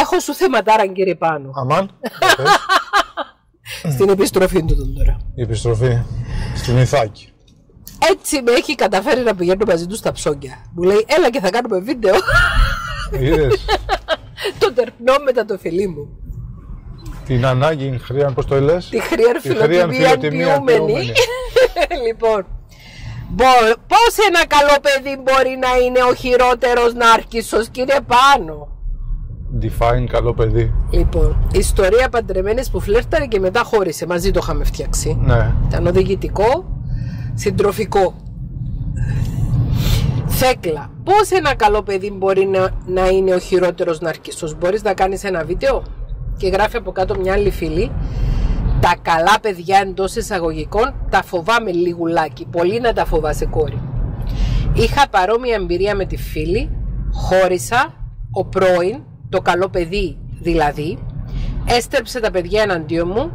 Έχω σου θεματάρα κύριε Πάνο. Αμάν. Στην επιστροφή του τον τώρα. Η επιστροφή στην Ιθάκη. Έτσι με έχει καταφέρει να πηγαίνω μαζί του στα ψώνια. Μου λέει, έλα και θα κάνουμε βίντεο. Είδες το τερπνό μετά το φιλί μου. την ανάγκη χρίαν, πώς το λες; Τη χρίαν Τη χρίαν φιλοτιμία φιλοτιμία ποιούμενη. ποιούμενη. λοιπόν, μπο- πώς ένα καλό παιδί μπορεί να είναι ο χειρότερος νάρκισσος, κύριε Πάνο; Define καλό παιδί. Λοιπόν, ιστορία παντρεμένες που φλέρταρε και μετά χώρισε. Μαζί το είχαμε φτιάξει. Ναι. Ήταν οδηγητικό, συντροφικό. Θέκλα, πώς ένα καλό παιδί μπορεί να, να είναι ο χειρότερος ναρκισσός. Μπορείς να κάνεις ένα βίντεο και γράφει από κάτω μια άλλη φίλη. Τα καλά παιδιά εντός εισαγωγικών τα φοβάμαι λιγουλάκι. Πολύ να τα φοβάσαι κόρη. Είχα παρόμοια εμπειρία με τη φίλη. Χώρισα. Ο πρώην, το καλό παιδί δηλαδή, έστρεψε τα παιδιά εναντίον μου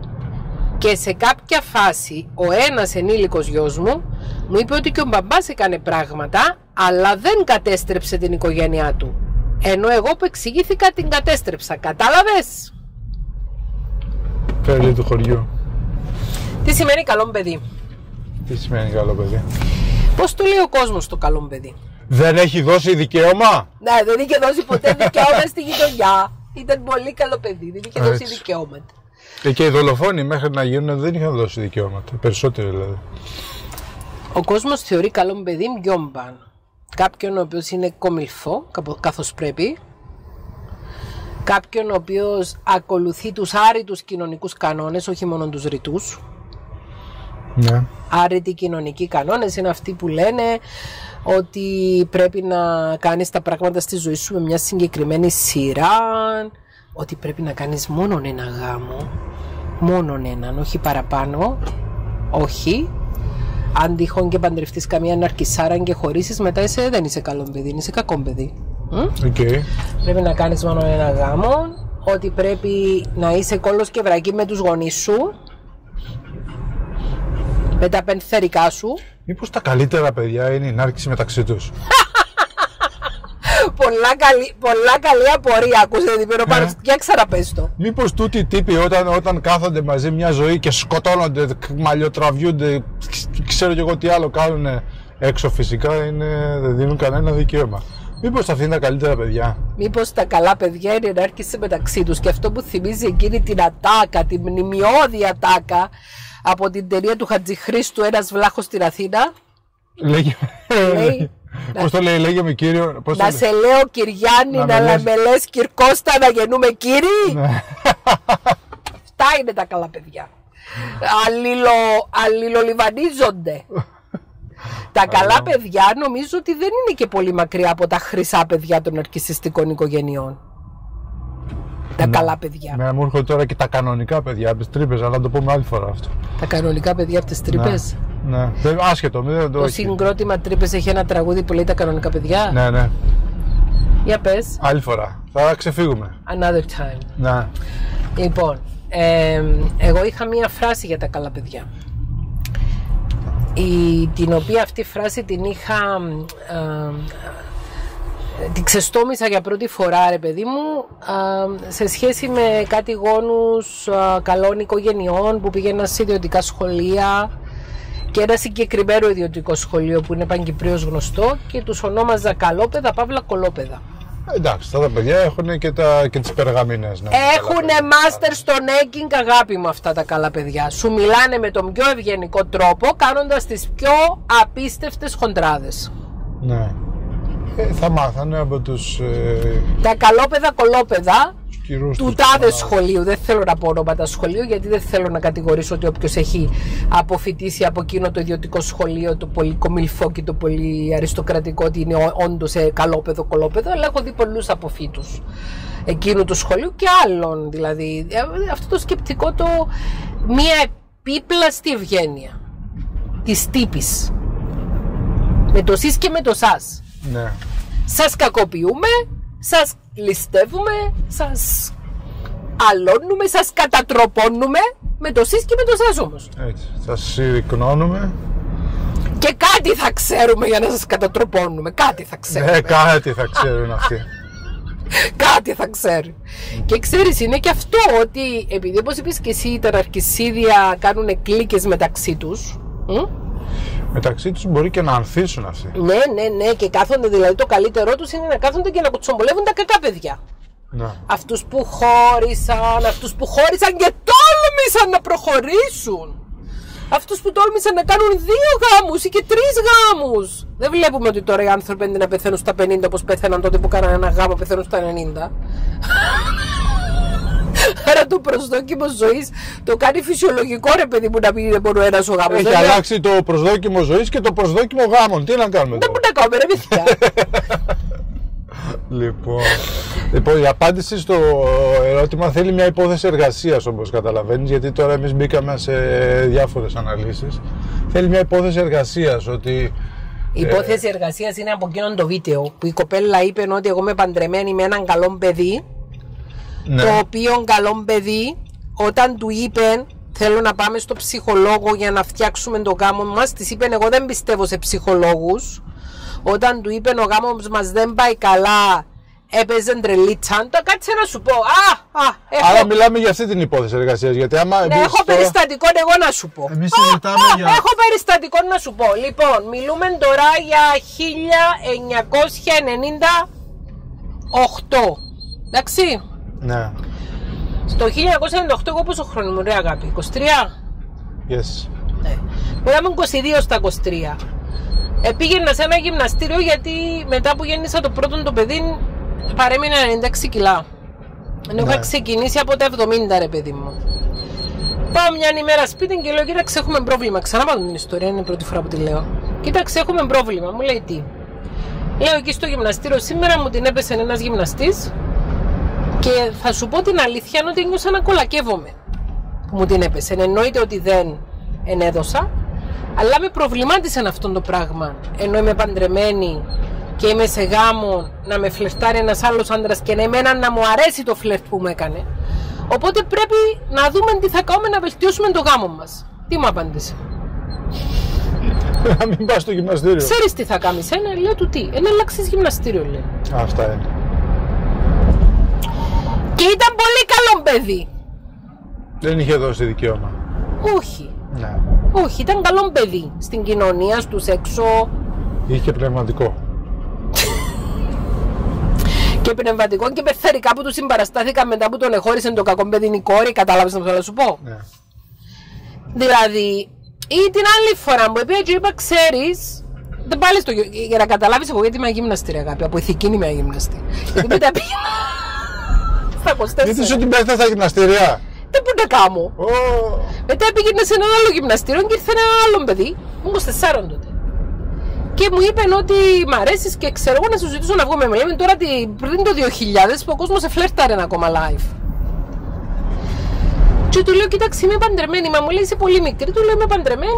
και σε κάποια φάση ο ένας ενήλικος γιος μου μου είπε ότι και ο μπαμπάς έκανε πράγματα αλλά δεν κατέστρεψε την οικογένειά του. Ενώ εγώ που εξηγήθηκα την κατέστρεψα. Κατάλαβες; Φέλη του χωριού. Τι σημαίνει καλό παιδί; Τι σημαίνει καλό παιδί; Πώς το λέει ο κόσμος το καλό παιδί; Δεν έχει δώσει δικαίωμα; Ναι, δεν είχε δώσει ποτέ δικαίωμα στη γειτονιά. Ήταν πολύ καλό παιδί, δεν είχε δώσει Έτσι. δικαιώματα. Ε, Και οι δολοφόνοι μέχρι να γίνουν δεν είχαν δώσει δικαιώματα. Περισσότεροι δηλαδή. Ο κόσμος θεωρεί καλό παιδί μπιόμπαν. Κάποιον ο οποίος είναι κομιλφό, κάπω- καθώς πρέπει. Κάποιον ο οποίος ακολουθεί τους άρρητους κοινωνικούς κανόνες, όχι μόνο τους ρητούς. Ναι. Άρρητοι κοινωνικοί κανόνες είναι αυτοί που λένε ότι πρέπει να κάνεις τα πράγματα στη ζωή σου με μια συγκεκριμένη σειρά, ότι πρέπει να κάνεις μόνον ένα γάμο, μόνον έναν, όχι παραπάνω, όχι. Αν τυχόν και παντρευτείς καμία ναρκισάρα και χωρίσεις, μετά είσαι, δεν είσαι καλό παιδί, είσαι κακό παιδί. Μμ; Οκ. Πρέπει να κάνεις μόνο ένα γάμο, ότι πρέπει να είσαι κώλος και βρακί με τους γονείς σου, με τα πενθερικά σου. Μήπως τα καλύτερα παιδιά είναι η νάρκηση μεταξύ τους; πολλά, καλή, πολλά καλή απορία ακούσατε την πήρω πάνω. Ε. Για ξαναπες το. Μήπως τούτοι οι τύποι όταν, όταν κάθονται μαζί μια ζωή και σκοτώνονται, μαλλιοτραβιούνται, ξέρω και εγώ τι άλλο κάνουν έξω φυσικά, είναι, δεν δίνουν κανένα δικαίωμα. Μήπως αυτά είναι τα καλύτερα παιδιά; Μήπως τα καλά παιδιά είναι να έρχεσαι μεταξύ τους και αυτό που θυμίζει εκείνη την ατάκα, την μνημειώδη ατάκα από την ταινία του Χατζηχρήστου ένας βλάχος στην Αθήνα. Λέγε, Λέει, πώς το λέει, λέγε με κύριο, πώς το να λέει; σε λέω Κυριάννη, Να να, με να λες. με λες Κυρκώστα να γεννούμε κύριοι. Ναι. Αυτά είναι τα καλά παιδιά. Αλληλο, αλληλολιβανίζονται. τα καλά παιδιά νομίζω ότι δεν είναι και πολύ μακριά από τα χρυσά παιδιά των αρκισιστικών οικογενειών. Τα καλά παιδιά. Ναι, μου έρχονται τώρα και τα κανονικά παιδιά από τις Τρύπες, αλλά να το πούμε άλλη φορά αυτό. Τα κανονικά παιδιά από τις Τρύπες; Ναι. Δεν, άσχετο, μην δεν το Το όχι. συγκρότημα Τρύπες έχει ένα τραγούδι που λέει τα κανονικά παιδιά; Ναι, ναι. Για πες. Άλλη φορά. Θα ξεφύγουμε. Another time. Ναι. Λοιπόν, ε, εγώ είχα μία φράση για τα καλά παιδιά. Η, την οποία αυτή φράση την είχα ε, την ξεστόμησα για πρώτη φορά ρε παιδί μου ε, σε σχέση με κάτι γόνους ε, καλών οικογενειών που πήγαιναν σε ιδιωτικά σχολεία και ένα συγκεκριμένο ιδιωτικό σχολείο που είναι παγκυπρίος γνωστό και τους ονόμαζα καλόπαιδα, παύλα κολόπαιδα. Εντάξει, αυτά τα παιδιά έχουν και, τα, και τις περγαμίνες. ναι, Έχουν καλά μάστερ στο νέκινγκ αγάπη μου αυτά τα καλά παιδιά. Σου μιλάνε με τον πιο ευγενικό τρόπο κάνοντας τις πιο απίστευτες χοντράδες. παιδιά. Ναι. Ε, θα μάθανε από τους ε, Τα καλόπαιδα κολόπαιδα κυρούς του τους τάδε που- σχολείου. Δεν θέλω να πω ονόματα σχολείου γιατί δεν θέλω να κατηγορήσω ότι όποιος έχει αποφοιτήσει από εκείνο το ιδιωτικό σχολείο, το πολύ κομιλφό και το πολύ αριστοκρατικό, ότι είναι όντως καλόπαιδο κολόπαιδο. Αλλά έχω δει πολλούς αποφύτους εκείνου του σχολείου και άλλων. Δηλαδή, Ε, αυτό το σκεπτικό το μία επίπλαστη ευγένεια της τύπης. Με το σεις και με το σας Ναι. Σας κακοποιούμε, σας ληστεύουμε, σας αλώνουμε, σας κατατροπώνουμε με το σεις και με το σας όμως. Έτσι. Θα συρρυκνώνουμε. Και κάτι θα ξέρουμε για να σας κατατροπώνουμε, κάτι θα ξέρουμε. Ναι, κάτι θα ξέρουν αυτοί. Κάτι θα ξέρει. Και ξέρεις, είναι και αυτό ότι επειδή όπως είπες και εσύ, τα ναρκισίδια κάνουν κλίκες μεταξύ τους. Μεταξύ τους μπορεί και να ανθίσουν αυτοί. Ναι, ναι, ναι, και κάθονται. Δηλαδή το καλύτερό τους είναι να κάθονται και να κουτσομπολεύουν τα κακά παιδιά. Ναι. Αυτούς που χώρισαν, αυτούς που χώρισαν και τόλμησαν να προχωρήσουν. Αυτούς που τόλμησαν να κάνουν δύο γάμους ή και τρεις γάμους. Δεν βλέπουμε ότι τώρα οι άνθρωποι είναι να πεθαίνουν στα 50 όπως πέθαναν τότε που κάνανε ένα γάμο, πεθαίνουν στα 90. Άρα το προσδόκιμο ζωής το κάνει φυσιολογικό ρε παιδί μου να μην είναι μόνο ένας ο γάμος. Έχει αλλάξει το προσδόκιμο ζωής και το προσδόκιμο γάμων. Τι να κάνουμε Δεν τώρα. μπορεί να κάνουμε, ρε παιδιά. Λοιπόν, λοιπόν, η απάντηση στο ερώτημα θέλει μια υπόθεση εργασίας όπως καταλαβαίνεις, γιατί τώρα εμείς μπήκαμε σε διάφορες αναλύσεις. Θέλει μια υπόθεση εργασίας ότι. Η υπόθεση εργασίας είναι από εκείνον το βίντεο που η κοπέλα είπε ότι εγώ είμαι παντρεμένη με έναν καλό παιδί. Ναι, Το οποίο καλό παιδί, όταν του είπε θέλω να πάμε στο ψυχολόγο για να φτιάξουμε το γάμο μας, της είπε εγώ δεν πιστεύω σε ψυχολόγους. Όταν του είπε ο γάμος μας δεν πάει καλά, έπαιζε τρελίτσα. Το κάτσε να σου πω. Α, α, έχω, Άρα μιλάμε για αυτή την υπόθεση εργασίας. Γιατί άμα. ναι, εμείς έχω τώρα- περιστατικό εγώ να σου πω. Εμείς Α, συζητάμε α, για- Έχω περιστατικό να σου πω. Λοιπόν, μιλούμε τώρα για 1998. Εντάξει. Ναι, Στο 1998 εγώ πόσο χρόνο μου ρε αγάπη, 23. yes. Ναι. Μπορεί να ήμουν 22 στα 23. Ε, πήγαινα σε ένα γυμναστήριο γιατί μετά που γέννησα το πρώτο το παιδί παρέμεινα 96 κιλά. Ενώ Ναι. είχα ξεκινήσει από τα 70 ρε παιδί μου. Πάω μια ημέρα σπίτι και λέω: Κοίταξε, έχουμε πρόβλημα. Ξανά πάω την ιστορία, είναι η πρώτη φορά που τη λέω. Κοίταξε, έχουμε πρόβλημα. Μου λέει τι; Λέω εκεί στο γυμναστήριο σήμερα μου την έπεσε ένας γυμναστής και θα σου πω την αλήθεια είναι ότι ένιωσα να κολακεύομαι που μου την έπεσε. Εννοείται ότι δεν ενέδωσα, αλλά με προβλημάτισε αυτό το πράγμα. Ενώ είμαι παντρεμένη και είμαι σε γάμο να με φλερτάρει ένας άλλος άντρας και να εμένα να μου αρέσει το φλερτ που μου έκανε. Οπότε πρέπει να δούμε τι θα κάνουμε να βελτιώσουμε το γάμο μας. Τι μου απάντησε. Να μην πας στο γυμναστήριο. Ξέρεις τι θα κάνεις, ένα λέω του τι. Ένα αλλάξεις γυμναστήριο, λέει. Αυτά είναι. Και ήταν πολύ καλό παιδί. Δεν είχε δώσει δικαίωμα. Όχι. Ναι. Όχι, ήταν καλό παιδί. Στην κοινωνία, στους έξω. Είχε πνευματικό. Και πνευματικό και πεθερικά που του συμπαραστάθηκα μετά που τον εχώρισε το κακό παιδί η κόρη. Κατάλαβες να θέλω να σου πω; Ναι. Δηλαδή, ή την άλλη φορά που είπε και είπα, ξέρεις. Δεν πάλι στο, για να καταλάβεις εγώ γιατί είμαι αγύμναστη, ρε αγάπη. Από ηθική είμαι αγύμναστη. γιατί μετά πήγαινα. Στα 24. Γιατί σου την πέθανε στα γυμναστήρια; Δεν που να κάνω. Ω, Μετά πήγαινε σε ένα άλλο γυμναστήριο και ήρθε ένα άλλο παιδί. Μου ήμουν τεσσάρων τότε. Και μου είπε ότι μ' αρέσεις και ξέρω εγώ να σου ζητήσω να βγούμε. Λέμε τώρα ότι πριν το 2000 που ο κόσμος σε φλερτάρε ακόμα live. Και του λέω: Κοίταξε, είμαι παντρεμένη. Μα μου λέει: Είσαι πολύ μικρή. Του λέω: Είμαι παντρεμένη,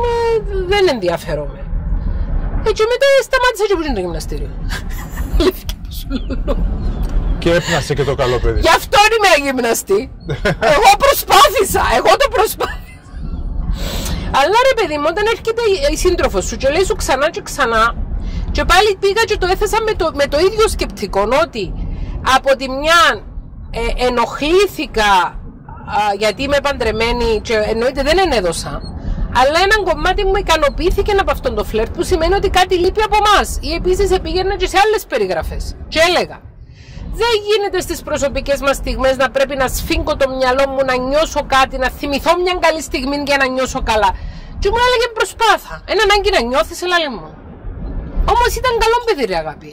δεν ενδιαφέρομαι. Ε, και μετά σταμάτησα και που είναι το γυμναστήριο. Αλήθεια που σου λέω. Και έπνασε και το καλό παιδί. Γι' αυτό είμαι αγυμναστή. Εγώ προσπάθησα. Εγώ το προσπάθησα. Αλλά ρε παιδί μου, όταν έρχεται η- η σύντροφος σου και λέει σου ξανά και ξανά, και πάλι πήγα και το έθεσα με το, με το ίδιο σκεπτικό, ότι από τη μια ε, ενοχλήθηκα α, γιατί είμαι παντρεμένη και εννοείται δεν ενέδωσα, αλλά ένα κομμάτι μου ικανοποιήθηκε από αυτόν το φλερτ που σημαίνει ότι κάτι λείπει από εμά. Ή επίσης πήγαινα και σε άλλες περιγραφές. Και έλεγα, δεν γίνεται στις προσωπικές μας στιγμές να πρέπει να σφίγγω το μυαλό μου, να νιώσω κάτι, να θυμηθώ μια καλή στιγμή για να νιώσω καλά. Και μου έλεγε προσπάθα. Ένα ανάγκη να νιώθεις, ελάλε μου. Όμως ήταν καλό παιδί, ρε αγάπη.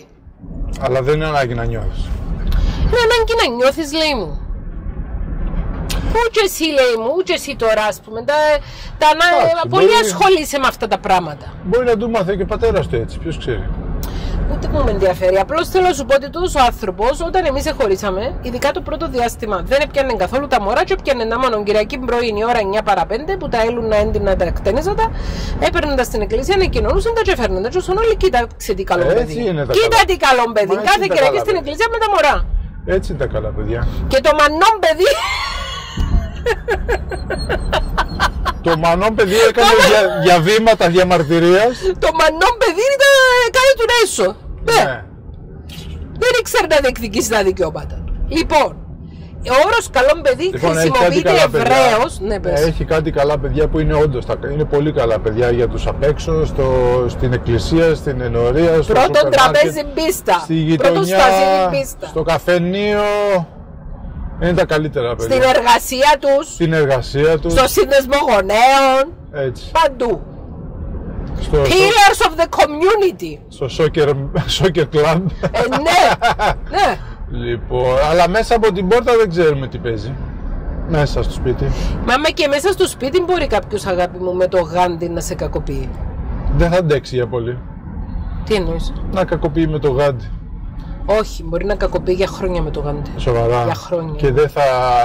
Αλλά δεν είναι ανάγκη να νιώθεις. Είναι ανάγκη να νιώθεις, λέει μου. Ούτε εσύ, λέει μου, ούτε εσύ τώρα, ας πούμε. Τα, τα, να- Εντάξει, πολύ μπορεί- ασχολείσαι με αυτά τα πράγματα. Μπορεί να του μάθει και ο πατέρας του έτσι, ποιος ξέρει. Ούτε που με ενδιαφέρει. Απλώς θέλω να σου πω ότι τούτος ο άνθρωπος, όταν εμείς εχωρίσαμε, ειδικά το πρώτο διάστημα, δεν έπιανε καθόλου τα μωρά, και έπιανε τα μόνο Κυριακή πρωί η ώρα 9 παρα 5 που τα έλουν έντυνα τα κτένιζα τα, έπαιρναν τα στην εκκλησία, ανακοινωνούσαν τα και έφερναν τα. Και ούσαν όλοι, κοίταξε τι καλό Έτσι παιδί. είναι τα Κοίτα καλά. τι καλό παιδί. Μα έτσι Κάθε είναι τα Κυριακή καλά στην παιδιά. εκκλησία με τα μωρά. Έτσι είναι τα καλά παιδιά. Και το μανόν παιδί. το μανόν παιδί έκανε δια, διαβήματα διαμαρτυρίας. το μανόν παιδί ήταν κάτι του Νέσο. Ναι. Δεν ήξερε να διεκδικήσει τα δικαιώματα του. Λοιπόν, ο όρος καλό παιδί Λοιπόν, έχει κάτι χρησιμοποιείται καλά παιδιά. ευρέως. Ναι, πες. Έχει κάτι καλά παιδιά που είναι όντως είναι πολύ καλά παιδιά για τους απ' έξω, στο, στην εκκλησία, στην ενορία, στο Πρώτον σούπερ τραπέζι μάρκετ, πίστα. Στη Πρώτον γειτονιά, σταζίδι πίστα. στο καφενείο. Είναι τα καλύτερα παιδιά. Στην εργασία τους, Στην εργασία τους. στο σύνδεσμο γονέων, Έτσι. παντού. Στο, στο, Pillars of the community. στο soccer, soccer club. Ε, ναι, ναι. λοιπόν, αλλά μέσα από την πόρτα δεν ξέρουμε τι παίζει. Μέσα στο σπίτι. Μα με και μέσα στο σπίτι μπορεί κάποιος αγάπη μου με το γάντι να σε κακοποιεί. Δεν θα αντέξει για πολύ. Τι εννοείς; Να κακοποιεί με το γάντι. Όχι, μπορεί να κακοποιεί για χρόνια με το γάντι. Σοβαρά. Για χρόνια. Και δεν θα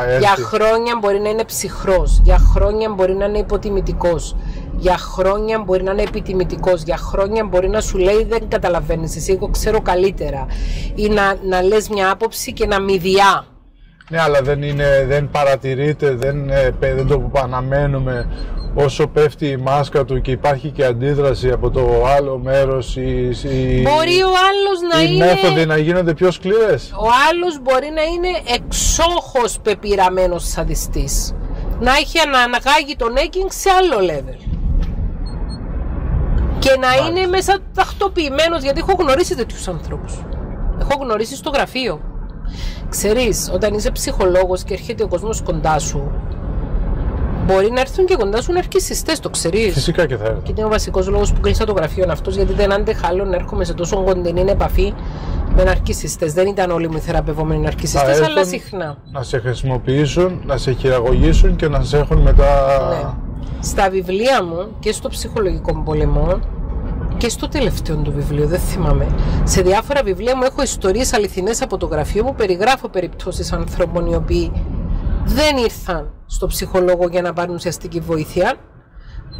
έρθει. Για χρόνια μπορεί να είναι ψυχρός, για χρόνια μπορεί να είναι υποτιμητικός, για χρόνια μπορεί να είναι επιτιμητικός, για χρόνια μπορεί να σου λέει δεν καταλαβαίνεις εσύ, εγώ ξέρω καλύτερα ή να, να λες μια άποψη και να μηδιά. Ναι, αλλά δεν, είναι, δεν παρατηρείται, δεν, ε, πε- δεν το αναμένουμε όσο πέφτει η μάσκα του και υπάρχει και αντίδραση από το άλλο μέρος οι, οι, Μπορεί ο άλλος να οι είναι... μέθοδοι να γίνονται πιο σκληρές. Ο άλλος μπορεί να είναι εξόχως πεπειραμένος σαδιστής. Να έχει αναγάγει τον έγκυνγκ σε άλλο level. Και να είναι μέσα τακτοποιημένος, γιατί έχω γνωρίσει τέτοιους ανθρώπους. Έχω γνωρίσει στο γραφείο. Ξέρεις, όταν είσαι ψυχολόγος και έρχεται ο κόσμος κοντά σου, μπορεί να έρθουν και κοντά σου ναρκισιστές, το ξέρεις. Φυσικά και θα έρθει. Και είναι ο βασικός λόγος που κλείσα το γραφείο αυτός, γιατί δεν άντεχα άλλο να έρχομαι σε τόσο κοντινή επαφή με ναρκισιστές. Δεν ήταν όλοι μου οι θεραπευόμενοι Θα ναρκισιστέ, έρθουν αλλά συχνά. Να σε χρησιμοποιήσουν, να σε χειραγωγήσουν και να σε έχουν μετά... Ναι. Στα βιβλία μου και στο ψυχολογικό μου πολεμό και στο τελευταίο του βιβλίο, δεν θυμάμαι. Σε διάφορα βιβλία μου έχω ιστορίες αληθινές από το γραφείο μου, περιγράφω περιπτώσεις ανθρώπων οι οποίοι δεν ήρθαν στο ψυχολόγο για να πάρουν ουσιαστική βοήθεια,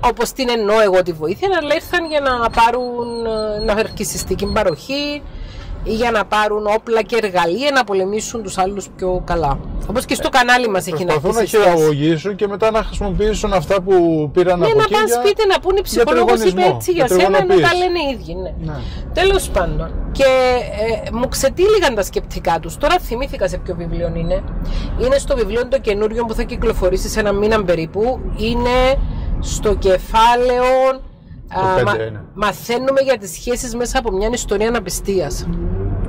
όπως την εννοώ εγώ τη βοήθεια, αλλά ήρθαν για να πάρουν ε, ναρκισιστική παροχή ή για να πάρουν όπλα και εργαλεία να πολεμήσουν τους άλλους πιο καλά. Όπως και στο κανάλι μας έχει Προσπαθούν να ναρκισιστές. χειραγωγήσουν και μετά να χρησιμοποιήσουν αυτά που πήραν Ναι, από να εκεί πάνε για- σπίτι να πούνε οι για ψυχολόγος είπε τριγωνισμό, έτσι για για σένα, ενώ τα τριγωνοποίηση. λένε οι ίδιοι. Ναι. Ναι. Τέλος πάντων. Και ε, μου ξετύλιγαν τα σκεπτικά τους. Τώρα θυμήθηκα σε ποιο βιβλίο είναι. Είναι στο βιβλίο το καινούριο που θα κυκλοφορήσει σε ένα μήνα περίπου. Είναι στο κεφάλαιο. Το πέντε είναι. μαθαίνουμε για τις σχέσεις μέσα από μια ιστορία αναπηστίας.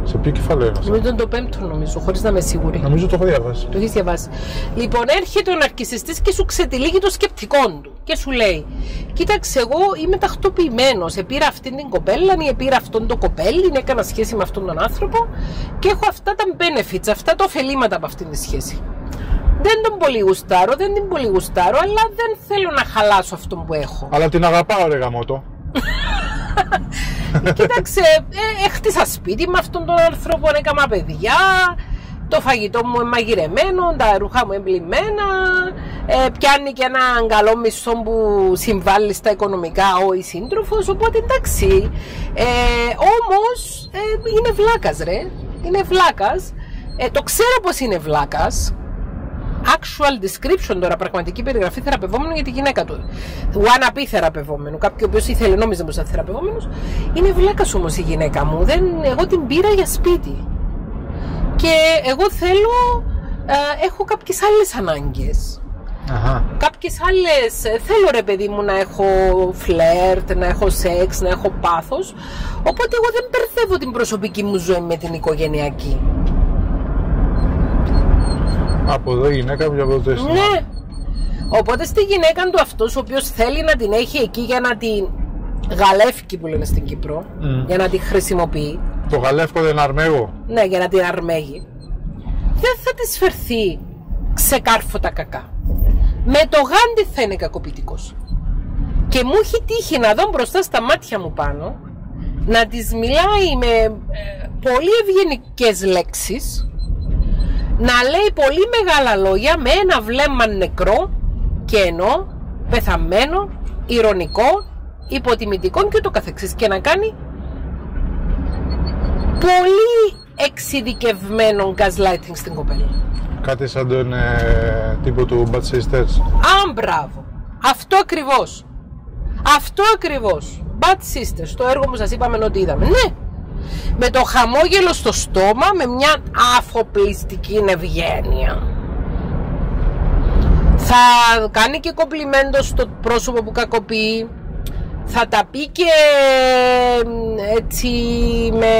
Σε ποιο κεφάλαιο είναι αυτό. Νομίζω είναι το πέμπτο νομίζω, χωρίς να είμαι σίγουρη. Νομίζω το έχω διαβάσει. Το έχεις διαβάσει. Λοιπόν, έρχεται ο ναρκισιστής και σου ξετυλίγει το σκεπτικό του. Και σου λέει: Κοίταξε, εγώ είμαι τακτοποιημένος. Επήρα αυτήν την κοπέλα, ή επήρα αυτόν το κοπέλι, έκανα σχέση με αυτόν τον άνθρωπο και έχω αυτά τα benefits, αυτά τα ωφελήματα από αυτήν τη σχέση. Δεν τον πολύ γουστάρω, δεν την πολύ γουστάρω, αλλά δεν θέλω να χαλάσω αυτό που έχω. Αλλά την αγαπάω ρε γαμότο. Κοίταξε, ε, έχτισα σπίτι με αυτόν τον άνθρωπο, έκανα παιδιά, το φαγητό μου είναι μαγειρεμένο, τα ρούχα μου εμπλημμένα, ε, πιάνει και ένα καλό μισθό που συμβάλλει στα οικονομικά ο η σύντροφος, οπότε εντάξει. Ε, όμως ε, είναι βλάκας ρε, είναι βλάκας. Ε, το ξέρω πως είναι βλάκας, actual description τώρα, πραγματική περιγραφή θεραπευόμενου για τη γυναίκα του. Wannabe θεραπευόμενου. Κάποιου ο οποίος ήθελε, νόμιζε πως ήταν θεραπευόμενος. Είναι βλάκας όμως η γυναίκα μου. Δεν, εγώ την πήρα για σπίτι. Και εγώ θέλω. ε, έχω κάποιες άλλες ανάγκες. Αχα. Κάποιες άλλες. Θέλω ρε παιδί μου να έχω φλερτ, να έχω σεξ, να έχω πάθος. Οπότε εγώ δεν μπερδεύω την προσωπική μου ζωή με την οικογενειακή. Από εδώ η γυναίκα μου και από εδώ το αίσθημα. Ναι. Οπότε στη γυναίκα του αυτός, ο οποίος θέλει να την έχει εκεί για να την γαλεύκει που λένε στην Κύπρο, Μμ. για να τη χρησιμοποιεί, Το γαλεύκο δεν αρμέγω. ναι, για να την αρμέγει, δεν θα της φερθεί ξεκάρφωτα κακά. Με το γάντι θα είναι κακοποιητικός. Και μου έχει τύχει να δω μπροστά στα μάτια μου πάνω να της μιλάει με ε, πολύ ευγενικές λέξεις να λέει πολύ μεγάλα λόγια με ένα βλέμμα νεκρό και ενώ πεθαμένο, ηρωνικό, υποτιμητικό και το καθεξής και να κάνει πολύ εξειδικευμένο gaslighting στην κοπέλα. Κάτι σαν τον ε, τύπο του Bad Sisters. Α, μπράβο. Αυτό ακριβώς. Αυτό ακριβώς. Bad Sisters, το έργο που σας είπαμε ότι είδαμε. Ναι. Με το χαμόγελο στο στόμα, με μια αφοπλιστική ευγένεια. Θα κάνει και κομπλιμέντο στο πρόσωπο που κακοποιεί, θα τα πει και έτσι με,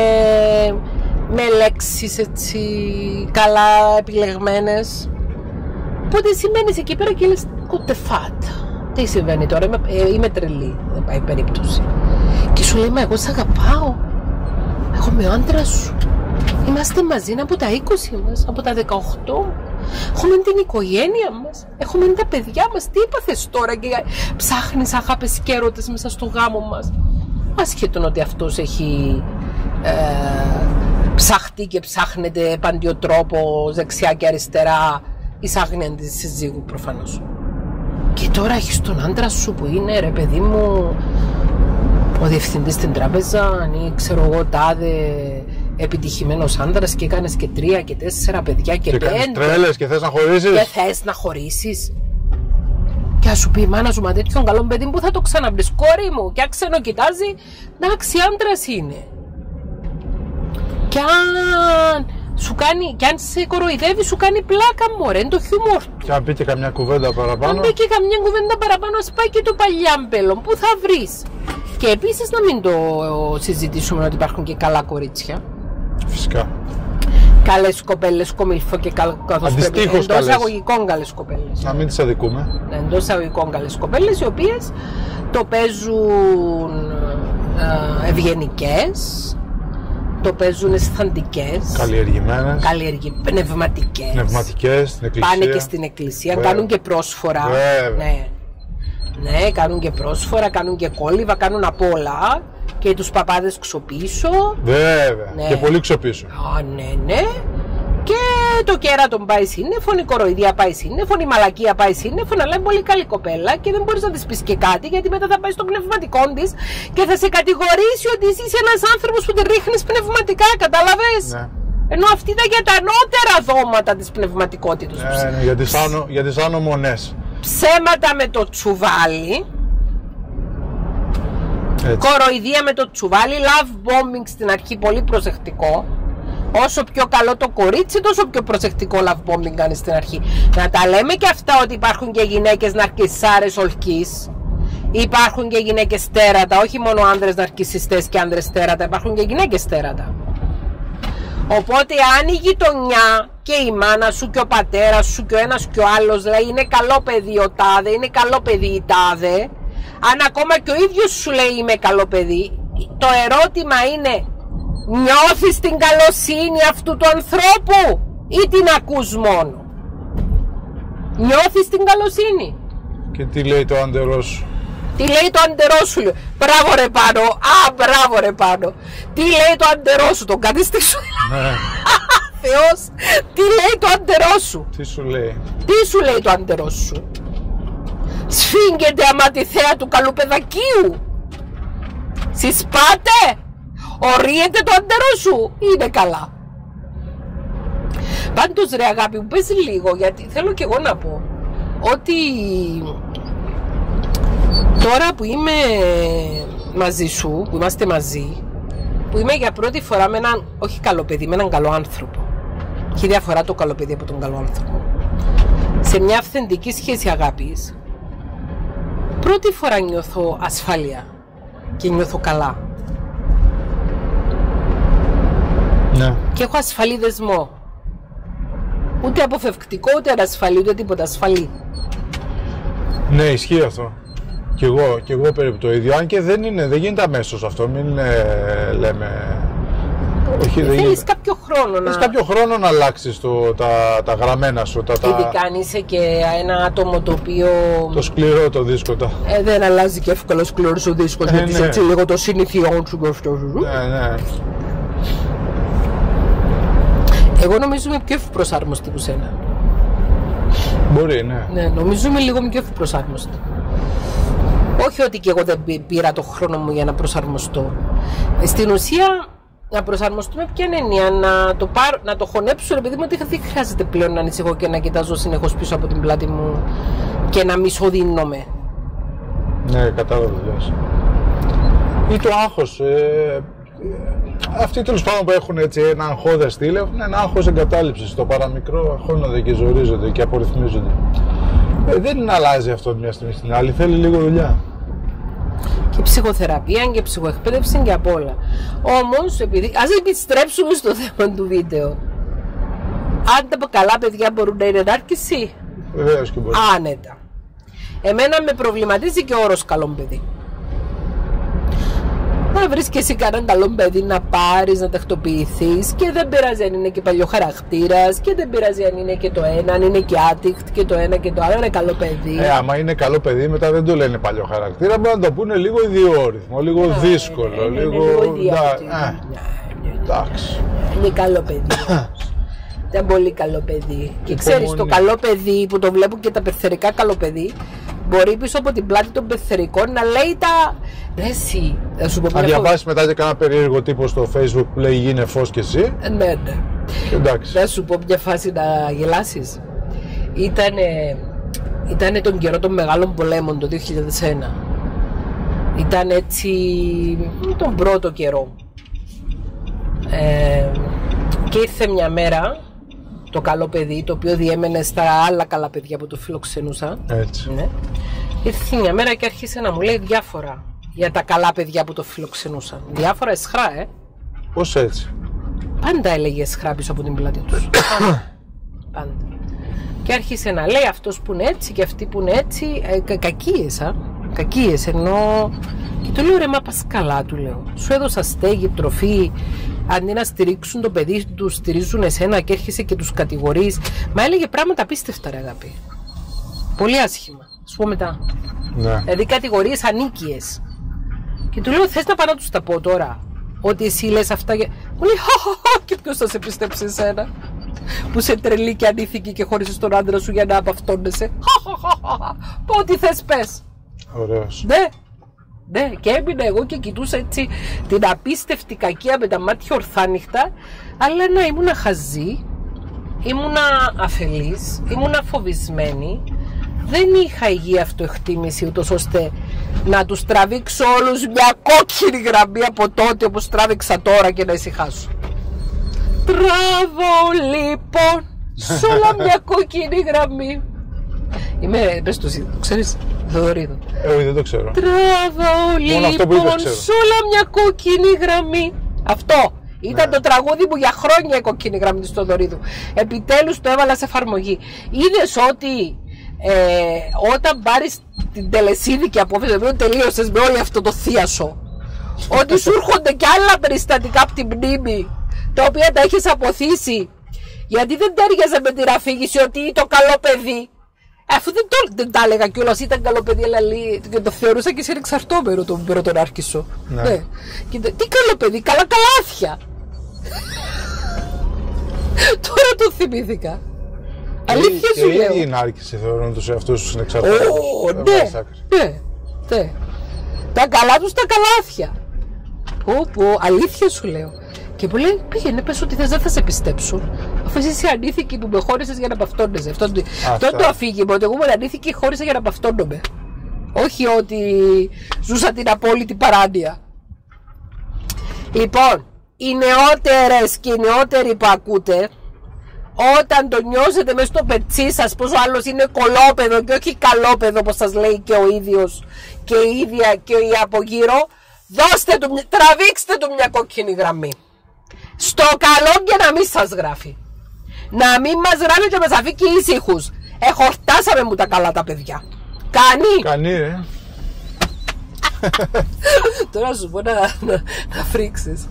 με λέξεις έτσι καλά επιλεγμένες. Οπότε σημαίνεις εκεί πέρα και λες κουτεφάτα. Τι συμβαίνει τώρα, είμαι, ε, είμαι τρελή, δεν πάει περίπτωση. Και σου λέει, μα εγώ σε αγαπάω. Εγώ είμαι ο άντρας σου. Είμαστε μαζί από τα 20 μας, από τα 18. Έχουμε την οικογένεια μας, έχουμε τα παιδιά μας. Τι είπαθες τώρα και ψάχνεις αγάπες και έρωτες μέσα στο γάμο μας; Ασχέτον ότι αυτός έχει ε, ψαχτεί και ψάχνεται παντιοτρόπο δεξιά και αριστερά εισάγνεν τη συζύγου προφανώς. Και τώρα έχεις τον άντρα σου που είναι ρε παιδί μου ο διευθυντής στην τράπεζα ή ξέρω εγώ τάδε επιτυχημένος άντρα και έκανες και τρία και τέσσερα παιδιά και, Και πέντε. κάνεις τρέλες και θες να χωρίσεις. Και θες να χωρίσει. Και ας σου πει η μάνα σου, μα τέτοιον καλό παιδί που θα το ξαναβρεις, κόρη μου. Και αν ξενοκοιτάζει, εντάξει, άντρα είναι. Και αν σου κάνει, και αν σε κοροϊδεύει, σου κάνει πλάκα μωρέ, είναι το χιούμορ του. Και αν πει και καμιά κουβέντα παραπάνω. Αν μπει και καμιά κουβέντα παραπάνω, ας πάει και το παλιάμπελο. Πού θα βρεις. Και επίσης να μην το συζητήσουμε ότι υπάρχουν και καλά κορίτσια. Φυσικά. Καλές κοπέλες, κομιλφό και καλός καθώ πρέπει. Αντιστοίχως Εντός καλές. αγωγικών καλές κοπέλες. Να μην τις αδικούμε. Εντός αγωγικών καλές κοπέλες, οι οποίες το παίζουν ε, ευγενικές, το παίζουν αισθαντικές, Καλλιεργημένες. καλλιεργη... πνευματικές. Πνευματικές στην εκκλησία. Πάνε και στην εκκλησία, Βέβαια. κάνουν και πρόσφορα. Βέβαια. Ναι. Ναι, κάνουν και πρόσφορα, κάνουν και κόλληβα, κάνουν απ' όλα. Και τους παπάδες ξοπίσω. Βέβαια. Ναι. Και πολύ ξοπίσω. Α, ναι, ναι. Και το κέρατον πάει σύννεφον, η κοροϊδία πάει σύννεφον, η μαλακία πάει σύννεφον, αλλά είναι πολύ καλή κοπέλα και δεν μπορείς να της πεις και κάτι, γιατί μετά θα πάει στο πνευματικό της και θα σε κατηγορήσει ότι εσύ είσαι ένας άνθρωπος που τη ρίχνεις πνευματικά, κατάλαβες; Ναι. Ενώ αυτή ήταν για τα ανώτερα δώματα της πνευματικότητας. Ναι, ναι, για τις άνω, για τις άνω μονές. Ψέματα με το τσουβάλι, Έτσι. κοροϊδία με το τσουβάλι, love bombing στην αρχή, πολύ προσεκτικό. Όσο πιο καλό το κορίτσι, τόσο πιο προσεκτικό love bombing κάνει στην αρχή. Να τα λέμε και αυτά ότι υπάρχουν και γυναίκες ναρκισσάρες ολκής. Υπάρχουν και γυναίκες τέρατα, όχι μόνο άνδρες ναρκισσιστές και άνδρες τέρατα, υπάρχουν και γυναίκες τέρατα. Οπότε αν η γειτονιά και η μάνα σου και ο πατέρας σου και ο ένας και ο άλλος λέει είναι καλό παιδί ο τάδε, είναι καλό παιδί η τάδε, αν ακόμα και ο ίδιος σου λέει είμαι καλό παιδί, το ερώτημα είναι νιώθεις την καλοσύνη αυτού του ανθρώπου ή την ακούς μόνο; Νιώθεις την καλοσύνη. Και τι λέει το άντερό σου; Τι λέει το αντερό σου, λέει. Μπράβο ρε πάνω. Α, μπράβο ρε πάνω. Τι λέει το αντερό σου, τον κατηστήσω. Ναι. Θεός, τι λέει το αντερό σου; Τι σου λέει; Τι σου λέει το αντερό σου; Σφίγγεται άμα τη θέα του καλοπεδακίου. Συσπάτε. Ορίεται το αντερό σου. Είναι καλά. Πάντως ρε αγάπη μου πες λίγο γιατί θέλω και εγώ να πω ότι τώρα που είμαι μαζί σου, που είμαστε μαζί, που είμαι για πρώτη φορά με έναν, όχι καλό παιδί, με έναν καλό άνθρωπο. Έχει διαφορά το καλό παιδί από τον καλό άνθρωπο. Σε μια αυθεντική σχέση αγάπης, πρώτη φορά νιώθω ασφάλεια και νιώθω καλά. Ναι. Και έχω ασφαλή δεσμό. Ούτε αποφευκτικό, ούτε ανασφαλή, ούτε τίποτα ασφαλή. Ναι, ισχύει αυτό. Κι εγώ, κι εγώ περίπου το ίδιο. Αν και δεν, είναι, δεν γίνεται αμέσως αυτό. Μην ε, λέμε. Όχι, δεν Θέλεις γίνεται. κάποιο χρόνο να... Έχεις κάποιο χρόνο να αλλάξεις τα, τα γραμμένα σου. Τα, τα, Ειδικά αν είσαι και ένα άτομο το οποίο το σκληρό το δίσκο. Τα. ε, δεν αλλάζει και εύκολα σκληρό ο δίσκος Ε, γιατί είσαι ναι. έτσι λίγο το συνηθιόν σου και αυτό σου. Ναι, ναι. Εγώ νομίζω είμαι πιο ευπροσάρμοστη που σένα. Μπορεί, ναι. Ναι, νομίζω είμαι λίγο πιο ευπροσάρμοστη. Όχι ότι και εγώ δεν πή- πήρα το χρόνο μου για να προσαρμοστώ. Ε, Στην ουσία, να προσαρμοστούμε ποια είναι η έννοια, να το, πάρω, να το χωνέψω, επειδή μου ότι δεν χρειάζεται πλέον να ανησυχώ και να κοιτάζω συνεχώς πίσω από την πλάτη μου και να μισοδύνομαι. Ναι, κατάλαβα. λες. Ή το άγχος. Ε, αυτοί τέλος πάντων που έχουν έτσι ένα αγχώδε στυλ έχουν ένα άγχος εγκατάλειψης. Το παραμικρό αγχώνονται και ζορίζονται και απορριθμίζονται. Ε, δεν αλλάζει αυτό μια στιγμή στην άλλη, θέλει λίγο δουλειά. Και ψυχοθεραπεία και ψυχοεκπαίδευση και απ' όλα. Όμως, επειδή. Α επιστρέψουμε στο θέμα του βίντεο. Αν τα καλά παιδιά μπορούν να είναι ενάρκηση, Βεβαίως και μπορεί. άνετα. Εμένα με προβληματίζει και ο όρος καλό παιδί. Να βρεις και εσύ κανέναν καλό παιδί να πάρεις, να τακτοποιηθείς και δεν πειράζει αν είναι και παλιό χαρακτήρας και δεν πειράζει αν είναι και το ένα, αν είναι και άτυχτ και το ένα και το άλλο. Είναι καλό παιδί. Ε, άμα είναι καλό παιδί, μετά δεν το λένε παλιό χαρακτήρα, μπορεί να το πούνε λίγο ιδιόρυθμο, λίγο δύσκολο, Είναι- είναι λίγο. λίγο ιδιαίτερο. Ναι, ε, Ναι, ναι. Εντάξει. Είναι καλό παιδί. Ήταν πολύ καλό παιδί. Και ξέρεις, το Υπομονή. καλό παιδί που το βλέπουν και τα πεθερικά καλό παιδί, μπορεί πίσω από την πλάτη των πεθερικών να λέει τα. Ρε, εσύ, θα σου πω Αν μια διαβάσεις μετά και κανένα περίεργο τύπο στο facebook που λέει γίνε φως και εσύ, φο- Ναι, ναι. και εντάξει. Να σου πω μια φάση να γελάσεις. Ήτανε, ήτανε τον καιρό των μεγάλων πολέμων το 2001. Ήταν έτσι τον πρώτο καιρό. Ε, και ήρθε μια μέρα το καλό παιδί, το οποίο διέμενε στα άλλα καλά παιδιά που το φιλοξενούσαν. Έτσι. Ναι. Ήρθε μια μέρα και άρχισε να μου λέει διάφορα για τα καλά παιδιά που το φιλοξενούσαν. Διάφορα εσχρά, ε. Πώς έτσι; Πάντα έλεγε σχρά πίσω από την πλάτη τους. Πάντα. Και άρχισε να λέει αυτός που είναι έτσι και αυτοί που είναι έτσι. Ε, κα, κακίες, α. Κακίες, ενώ. Και του λέω ρε, μα πας καλά, του λέω. Σου έδωσα στέγη, τροφή. Αντί να στηρίξουν το παιδί τους, στηρίζουν εσένα και έρχεσαι και τους κατηγορείς. Μα έλεγε πράγματα απίστευτα, ρε αγάπη. Πολύ άσχημα. Σου πω μετά. Ναι. Δηλαδή κατηγορίες ανίκειες. Και του λέω: Θες να πάω να τους τα πω τώρα. Ότι εσύ λες αυτά. Και... Μου λέει: «Χαχαχα, Και ποιος θα σε πιστέψει εσένα. Που σε τρελή και ανήθικη και χώρισες τον άντρα σου για να απαυτώνεσαι. Χαχαχαχα. Πω ό,τι θες, πες. Ωραίος. Ναι. Ναι, και έμεινα εγώ και κοιτούσα έτσι την απίστευτη κακία με τα μάτια ορθάνυχτα, αλλά να ήμουνα χαζή, ήμουνα αφελής, ήμουνα φοβισμένη, δεν είχα υγιή αυτοεκτίμηση ούτως ώστε να τους τραβήξω όλους μια κόκκινη γραμμή από τότε όπως τράβηξα τώρα και να ησυχάσω. Τράβω λοιπόν σε όλα μια κόκκινη γραμμή. Είμαι, πες το εσύ, το ξέρεις, Θεοδωρίδο. Ε, όχι, δεν το ξέρω. Τράβαω Μόνο αυτό που είπες λοιπόν ξέρω. σε όλα μια κόκκινη γραμμή. Αυτό ήταν Ναι. το τραγούδι που για χρόνια η κόκκινη γραμμή του Στοδωρίδου. Επιτέλους το έβαλα σε εφαρμογή. Είδες ότι ε, όταν πάρεις την τελεσίδικη απόφαση, δεν τελείωσες με όλο αυτό το θίασο. ότι σου έρχονται και άλλα περιστατικά από την μνήμη, τα οποία τα έχεις αποθήσει. Γιατί δεν τέριαζε με την αφήγηση ότι το καλό παιδί. Αφού δεν, το, δεν τα έλεγα κιόλας, ήταν καλό παιδί, αλλά λέει, και το θεωρούσα και σε εξαρτώμενο τον πρωτονάρχησο. Ναι. Ναι. Και, το- τι καλό παιδί, καλά καλάθια. Τώρα το θυμήθηκα. Αλήθεια σου Και λέω. οι νάρκηση θεωρούν του εαυτού τους συνεξαρτώμενου. Ω, ναι, ναι, ναι. Τα καλά τους τα καλάθια. Όπου, αλήθεια σου λέω. Και μου λέει, πήγαινε, πες ότι θες, δεν θα σε πιστέψουν. Αφού εσύ είσαι ανήθικη που με χώρισες για να παυτώνεσαι. Αυτό, αυτό είναι το αφήγημα, ότι εγώ ήμουν ανήθικη και χώρισα για να παυτώνομαι. Όχι ότι ζούσα την απόλυτη παράνοια. Λοιπόν, οι νεότερες και οι νεότεροι που ακούτε, όταν το νιώσετε μέσα στο πετσί σας πως ο άλλος είναι κολόπεδο και όχι καλόπεδο όπως σας λέει και ο ίδιος και η ίδια και η από γύρω δώστε του, μια- τραβήξτε του μια κόκκινη γραμμή στο καλό και να μην σας γράφει. Να μην μας γράφει και μας αφήκει ήσυχους εχορτάσαμε μου τα καλά τα παιδιά. Κάνει Κανεί, ε. τώρα σου πω να, να, να φρίξεις